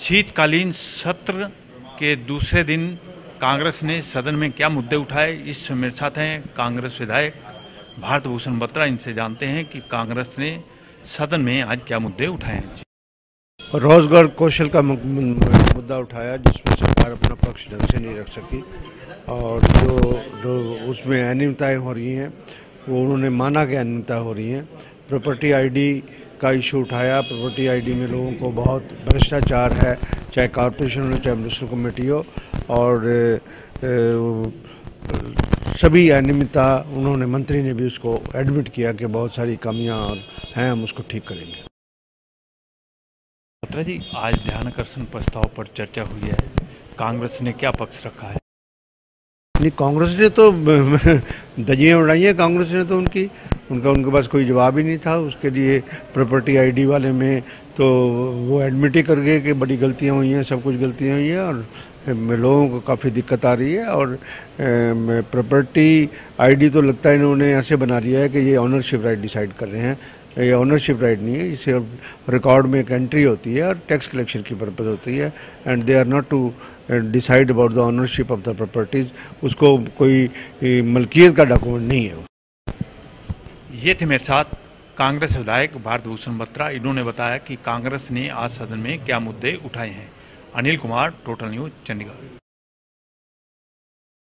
शीतकालीन सत्र के दूसरे दिन कांग्रेस ने सदन में क्या मुद्दे उठाए इस मेरे साथ हैं कांग्रेस विधायक भारत भूषण बत्रा। इनसे जानते हैं कि कांग्रेस ने सदन में आज क्या मुद्दे उठाए हैं। रोज़गार कौशल का मुद्दा उठाया जिसमें सरकार अपना पक्ष ढंग से नहीं रख सकी। और जो, जो उसमें अनियमितताएँ हो रही हैं वो उन्होंने माना कि अनियमितता हो रही हैं। प्रॉपर्टी आईडी का इशू उठाया प्रॉपर्टी आईडी में लोगों को बहुत भ्रष्टाचार है चाहे कॉरपोरेशन हो चाहे म्यूनसिपल कमेटी हो और सभी अनियमितता उन्होंने मंत्री ने भी उसको एडमिट किया कि बहुत सारी कमियाँ और हैं हम उसको ठीक करेंगे। पत्रा जी आज ध्यान आकर्षण प्रस्ताव पर चर्चा हुई है। कांग्रेस ने क्या पक्ष रखा है? नहीं कांग्रेस ने तो दजियाँ उड़ाई हैं कांग्रेस ने तो उनकी उनका, उनके पास कोई जवाब ही नहीं था। उसके लिए प्रॉपर्टी आईडी वाले में तो वो एडमिट ही कर गए कि बड़ी गलतियाँ हुई हैं, सब कुछ गलतियाँ हुई हैं और लोगों को काफ़ी दिक्कत आ रही है और प्रॉपर्टी आईडी तो लगता है इन्होंने ऐसे बना लिया है कि ये ऑनरशिप राइट डिसाइड कर रहे हैं। ये ऑनरशिप राइट नहीं है सिर्फ़ रिकॉर्ड में एक एंट्री होती है और टैक्स कलेक्शन की पर्पज़ होती है and they are not to decide about the ownership of the properties उसको कोई मलकियत का डॉक्यूमेंट नहीं है ये थे मेरे साथ कांग्रेस विधायक भारत भूषण बत्रा। इन्होंने बताया कि कांग्रेस ने आज सदन में क्या मुद्दे उठाए हैं। Anil Kumar total news Chandigarh.